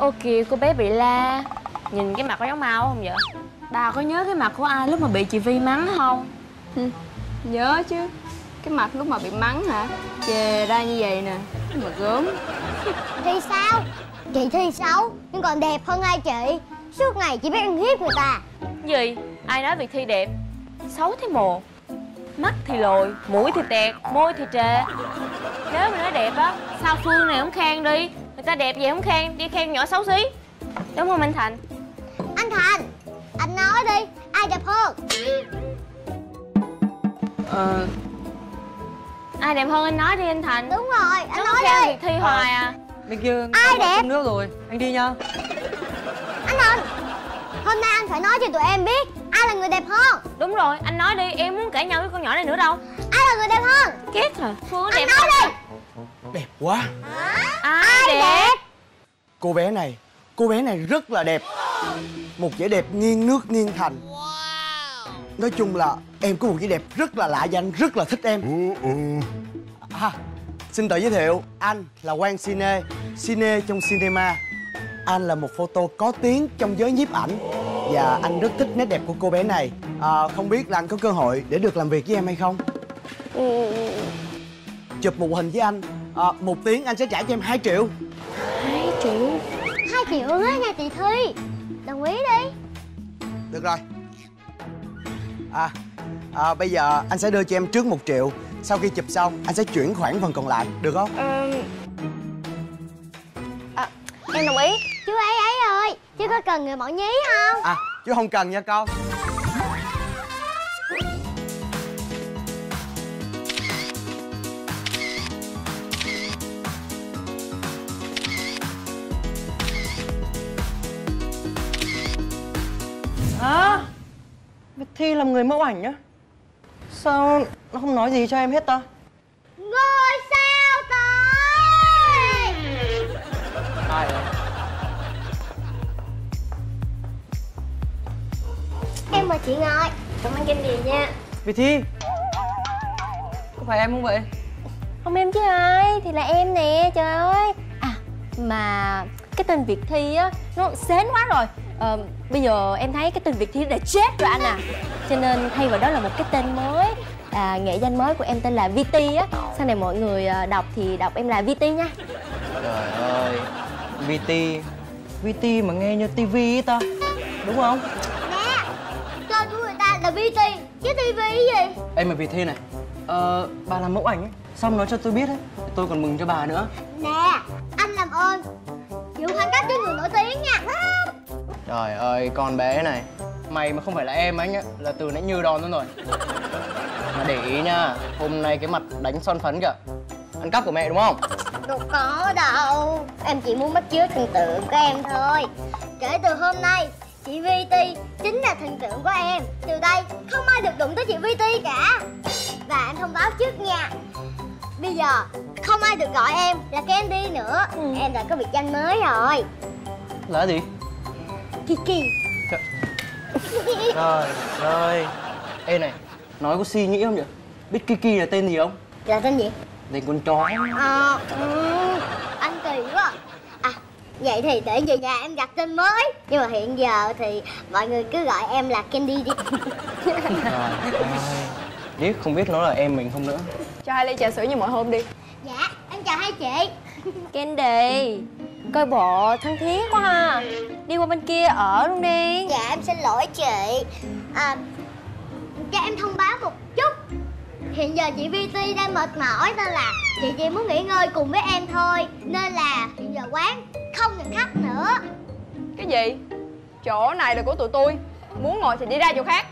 Ô kìa cô bé bị la. Nhìn cái mặt có giống mau không vậy? Bà có nhớ cái mặt của ai lúc mà bị chị Vi mắng không? Nhớ chứ. Cái mặt lúc mà bị mắng hả? Chề ra như vậy nè. Mà gớm. Thì sao? Chị thì xấu Nhưng còn đẹp hơn ai chị? Suốt ngày chỉ biết ăn hiếp người ta. Gì? Ai nói việc thi đẹp? Xấu thế mồ. Mắt thì lồi, mũi thì tẹt, môi thì trề. Nếu mà nói đẹp á Sao Phương này không khen đi Ta đẹp vậy không khen, đi khen nhỏ xấu xí. Đúng không anh Thành? Anh Thành Anh nói đi Ai đẹp hơn? Ờ. Ai đẹp hơn anh nói đi anh Thành. Đúng rồi Anh Cứ nói khen đi. thi hoài à. Bên kia Ai đẹp? nước rồi. Anh đi nhá Anh Thành Hôm nay anh phải nói cho tụi em biết Ai là người đẹp hơn. Đúng rồi, anh nói đi, em muốn cãi nhau với con nhỏ này nữa đâu. Ai là người đẹp hơn? Ghét à Phương Anh đẹp nói hơn đi. Đẹp quá. Ai, Ai đẹp? Cô bé này Cô bé này rất là đẹp. Một vẻ đẹp nghiêng nước nghiêng thành. Nói chung là em có một vẻ đẹp rất là lạ và anh rất là thích em. À, Xin tự giới thiệu Anh là Quang Cine Cine trong cinema. Anh là một photo có tiếng trong giới nhiếp ảnh. Và anh rất thích nét đẹp của cô bé này. À, Không biết là anh có cơ hội để được làm việc với em hay không? Chụp một hình với anh à, Một tiếng anh sẽ trả cho em 2 triệu. Hai triệu? Hai triệu á nha chị Thi. Đồng ý đi. Được rồi. À, à bây giờ anh sẽ đưa cho em trước một triệu. Sau khi chụp xong anh sẽ chuyển khoản phần còn lại Được không? à, Em đồng ý. Chú ấy ấy ơi Chứ có cần người mẫu nhí không? À chứ không cần nha con Thi làm người mẫu ảnh nhá Sao nó không nói gì cho em hết ta? Ngôi sao tới! Ai vậy? Em mời chị ngồi. Cảm ơn Candy nha. Việt Thi. Có phải em không vậy? Không em chứ ai Thì là em nè trời ơi. À mà cái tên Việt Thi á Nó xến quá rồi. Ờ, Bây giờ em thấy cái tên Việt Thi đã chết rồi anh à. Cho nên thay vào đó là một cái tên mới à, Nghệ danh mới của em tên là VT á. Sau này mọi người ờ, đọc thì đọc em là VT nha. Trời ơi VT VT mà nghe như tivi ấy ta Đúng không? Nè Tên của người ta là VT Chứ TV gì? Em mà Việt Thi này Ờ, bà làm mẫu ảnh ấy Xong nói cho tôi biết ấy. Tôi còn mừng cho bà nữa. Nè Anh làm ơn khoảng cách với người nổi tiếng nha. Trời ơi, con bé này. Mày mà không phải là em anh á Là từ nãy như đòn luôn rồi. Mà để ý nha Hôm nay cái mặt đánh son phấn kìa. Ăn cắp của mẹ đúng không? Đâu có đâu. Em chỉ muốn bắt chước thần tượng của em thôi. Kể từ hôm nay Chị VT chính là thần tượng của em. Từ đây không ai được đụng tới chị VT cả. Và em thông báo trước nha Bây giờ không ai được gọi em là Candy nữa. Em đã có biệt danh mới rồi. Là gì? Kiki. Trời. Ơi Ê này, nói có suy nghĩ không nhỉ? Biết Kiki là tên gì không? Là tên gì? Tên con chó. Ờ, ừ, anh kỳ quá. À, vậy thì để về nhà em đặt tên mới. Nhưng mà hiện giờ thì mọi người cứ gọi em là Candy đi. Trời ơi Biết không biết nó là em mình không nữa. Cho hai ly trà sữa như mọi hôm đi. Dạ, em chào hai chị. Candy Coi bộ thân thiết quá ha. Đi qua bên kia ở luôn đi. Dạ, em xin lỗi chị. À, cho em thông báo một chút. Hiện giờ chị VT đang mệt mỏi nên là chị chỉ muốn nghỉ ngơi cùng với em thôi. Nên là hiện giờ quán không nhận khách nữa. Cái gì? Chỗ này là của tụi tôi. Muốn ngồi thì đi ra chỗ khác.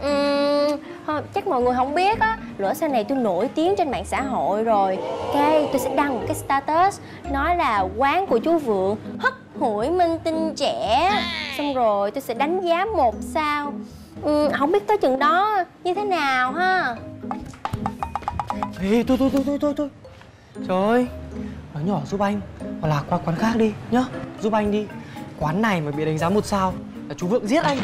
Ừm, thôi, chắc mọi người không biết á Lửa sau này tôi nổi tiếng trên mạng xã hội rồi. Cái tôi sẽ đăng một cái status Nói là quán của chú Vượng hất hủi minh tinh trẻ. Xong rồi tôi sẽ đánh giá một sao. Ừm, Không biết tới chừng đó như thế nào ha? Ê, thôi thôi thôi thôi thôi thôi. Trời ơi Nói nhỏ giúp anh Hoặc là qua quán khác đi nhá. Giúp anh đi. Quán này mà bị đánh giá một sao Là chú Vượng giết anh.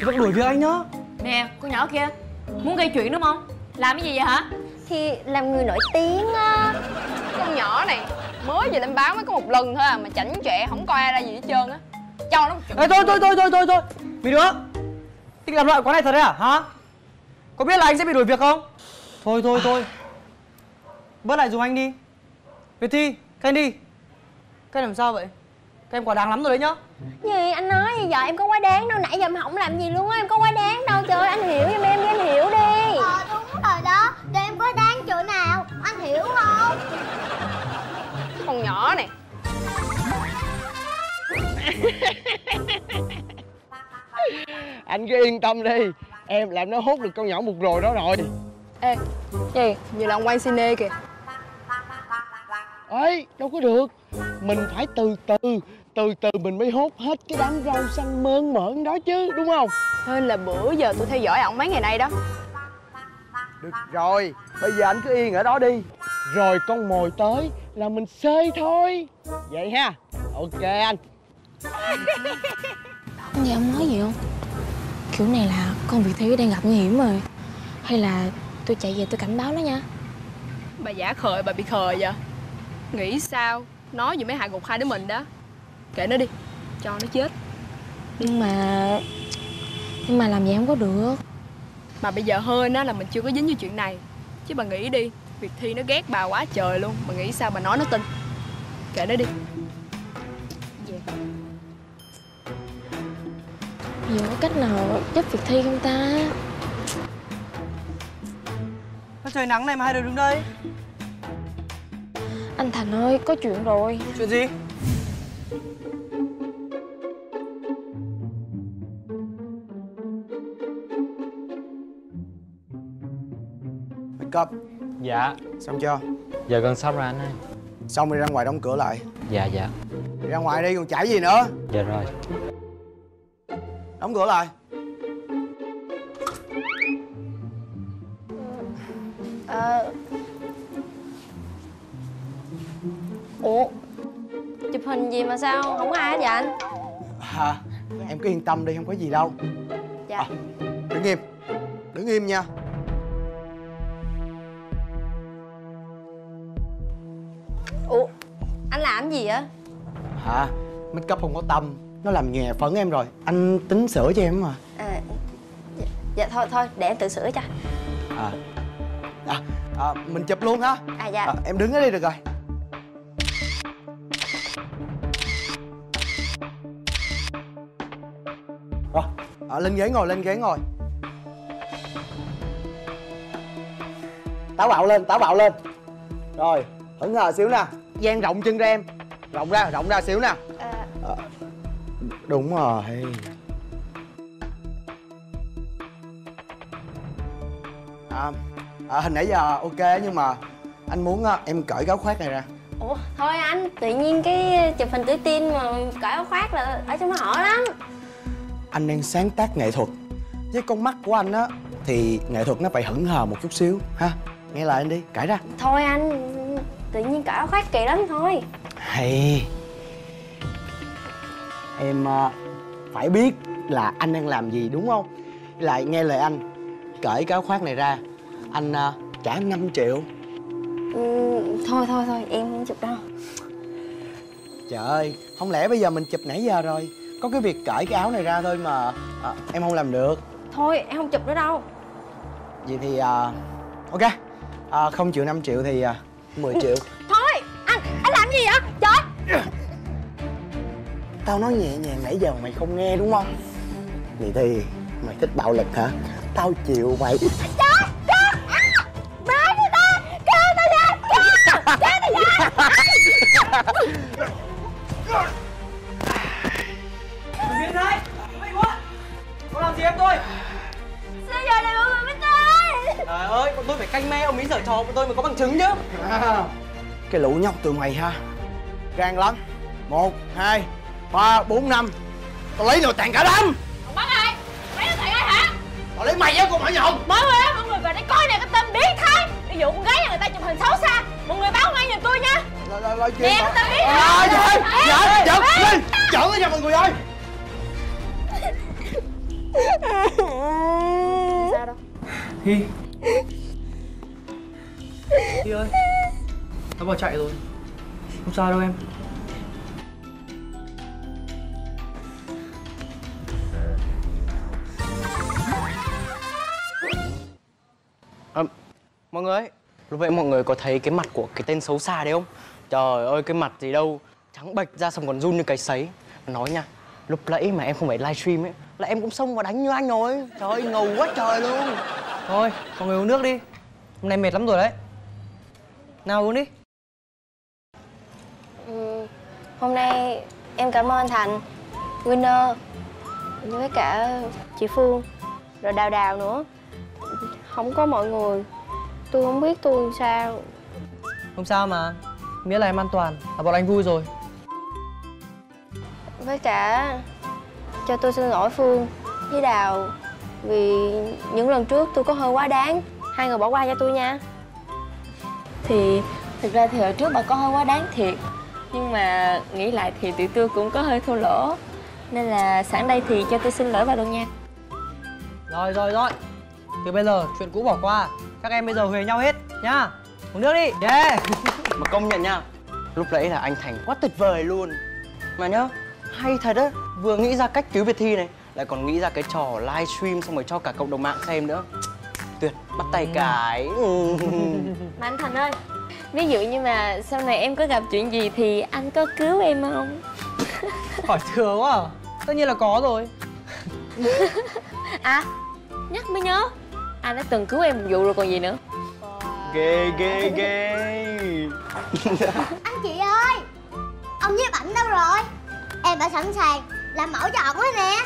Chú Vượng đuổi việc anh nhá. Nè, con nhỏ kia Muốn gây chuyện đúng không? Làm cái gì vậy hả? Thì làm người nổi tiếng á. Con nhỏ này mới về lên báo mới có một lần thôi à mà chảnh chọe không coi ai ra gì hết trơn á. Cho nó một trận Ê thôi thôi thôi thôi thôi thôi. Mấy đứa Thích làm loại quán này thật đấy à? Hả? Có biết là anh sẽ bị đuổi việc không? Thôi thôi thôi. Bớt lại dùng anh đi. Việt Thi đi. Các làm sao vậy Các em quá đáng lắm rồi đấy nhá. Gì anh nói gì giờ em có quá đáng đâu. Nãy giờ mà không làm gì luôn á Em có quá đáng đâu. Trời ơi anh hiểu giùm em đi anh hiểu đi. Ờ đúng rồi đó. Để em có đáng chỗ nào? Anh hiểu không? Con nhỏ này. Anh cứ yên tâm đi. Em làm nó hút được con nhỏ một rồi đó rồi. Ê gì? Như là ông quay cine kìa. Ấy đâu có được. Mình phải từ từ từ từ mình mới hút hết cái đám rau xanh mơn mởn đó chứ đúng không? Hên là bữa giờ tôi theo dõi ổng mấy ngày nay đó. Được rồi bây giờ anh cứ yên ở đó đi. Rồi con mồi tới là mình xơi thôi. Vậy ha. Ok anh. Nghe ông nói gì không? Kiểu này là con Việt Thi đang gặp nguy hiểm rồi. Hay là tôi chạy về tôi cảnh báo nó nha. Bà giả khờ bà bị khờ vậy? Nghĩ sao? Nói gì mới hại gục hai đứa mình đó kệ nó đi cho nó chết. Nhưng mà... Nhưng mà làm vậy không có được. Mà bây giờ hên á là mình chưa có dính vô chuyện này. Chứ bà nghĩ đi việc thi nó ghét bà quá trời luôn. Bà nghĩ sao bà nói nó tin. Kệ nó đi. Giờ có cách nào giúp Việt Thi không ta? Nó trời nắng này mà hai đứa đứng đây. Anh Thành ơi, có chuyện rồi. Chuyện gì up Dạ. Xong chưa? Giờ gần xong rồi anh ơi. Xong đi ra ngoài đóng cửa lại. Dạ dạ. Đi ra ngoài đi còn chảy gì nữa. Dạ rồi. Đóng cửa lại. Ờ Ủa? Chụp hình gì mà sao không có ai hết vậy anh? À, em cứ yên tâm đi không có gì đâu. Dạ. Đứng im. Đứng im nha Ủa Anh làm gì vậy? Hả? Make up không có tâm. Nó làm nhòe phấn em rồi. Anh tính sửa cho em mà. À, dạ, dạ thôi thôi để em tự sửa cho. À, à, à mình chụp luôn ha. À dạ. À, em đứng ở đây được rồi. Rồi à, lên ghế ngồi lên ghế ngồi. Táo bạo lên táo bạo lên. Rồi hững hờ xíu nè. Dang rộng chân ra em. Rộng ra rộng ra xíu nè. À, Ờ, đúng rồi. À, à, hình nãy giờ ok nhưng mà anh muốn á, em cởi cái áo khoác này ra. Ủa thôi anh Tự nhiên cái chụp hình tuổi tin mà cởi áo khoác là ở trong nó hở lắm. Anh đang sáng tác nghệ thuật. Với con mắt của anh á thì nghệ thuật nó phải hững hờ một chút xíu ha? Nghe lời anh đi cởi ra. Thôi anh Tự nhiên cởi áo khoác kỳ lắm thôi. Hay. Em ờ, phải biết là anh đang làm gì đúng không? Lại nghe lời anh cởi cái áo khoác này ra anh ờ, trả 5 triệu. Ừ, Thôi thôi thôi em không chụp đâu. Trời ơi, không lẽ bây giờ mình chụp nãy giờ rồi? Có cái việc cởi cái áo này ra thôi mà à, Em không làm được. Thôi em không chụp nữa đâu. Vậy thì à, Ok. À, Không chịu 5 triệu thì à, 10 triệu. Thôi anh Anh làm gì vậy? Trời. Tao nói nhẹ nhàng nãy giờ mày không nghe đúng không? Vậy thì mày thích bạo lực hả? Tao chịu mày Biến ơi bọn tôi phải canh me ông ấy giở trò bọn tôi mới có bằng chứng chứ à, Cái lũ nhóc tụi mày ha. Gan lắm. Một, hai, ba, bốn, năm. Tao lấy nội tạng cả đám. Bắt ai? Lấy nó thiệt ai hả? Tao lấy mày á con nhỏ nhộng Mới ơi mọi người vào đây coi nè cái tên biến thái. Ví dụ con gái nhà người ta chụp hình xấu xa. Mọi người báo ngay giùm tôi nha. Lo, lo chuyện Nè, mà- tao biết À, rồi. giỡn, Ê, giỡn, giỡn, ê. lên Giỡn lên nha mọi người ơi. Sao đâu? Thi Đi ơi. Nó bỏ chạy rồi. Không sao đâu em. À, Mọi người lúc vậy mọi người có thấy cái mặt của cái tên xấu xa đấy không? Trời ơi cái mặt gì đâu. Trắng bệch ra xong còn run như cái sấy. Nói nha Lúc nãy mà em không phải livestream ấy Là em cũng xông vào đánh như anh rồi. Trời ơi ngầu quá trời luôn. Thôi mọi người uống nước đi. Hôm nay mệt lắm rồi đấy. Nào uống đi. Ừ, Hôm nay em cảm ơn Thành Winner Với cả chị Phương. Rồi Đào Đào nữa. Không có mọi người. Tôi không biết tôi làm sao. Không sao mà. Miễn là em an toàn. Là bọn anh vui rồi. Với cả Cho tôi xin lỗi Phương Với Đào Vì những lần trước tôi có hơi quá đáng. Hai người bỏ qua cho tôi nha. Thì Thực ra thì hồi trước bà có hơi quá đáng thiệt. Nhưng mà nghĩ lại thì tụi tôi cũng có hơi thua lỗ. Nên là sẵn đây thì cho tôi xin lỗi bà luôn nha. Rồi rồi rồi. Từ bây giờ chuyện cũ bỏ qua. Các em bây giờ huề nhau hết nhá. Uống nước đi. Yeah. Mà công nhận nha Lúc nãy là anh Thành quá tuyệt vời luôn. Mà nhá Hay thật á Vừa nghĩ ra cách cứu Việt Thi này Lại còn nghĩ ra cái trò livestream xong rồi cho cả cộng đồng mạng xem nữa. Tuyệt Bắt tay cái Ừ. Mà anh Thành ơi Ví dụ như mà sau này em có gặp chuyện gì thì anh có cứu em không? Hỏi thừa quá à? Tất nhiên là có rồi. À Nhắc mới nhớ. Anh đã từng cứu em một vụ rồi còn gì nữa. Ghê ghê ghê. Anh chị ơi Ông nhiếp ảnh đâu rồi? Em đã sẵn sàng làm mẫu cho ổng á nè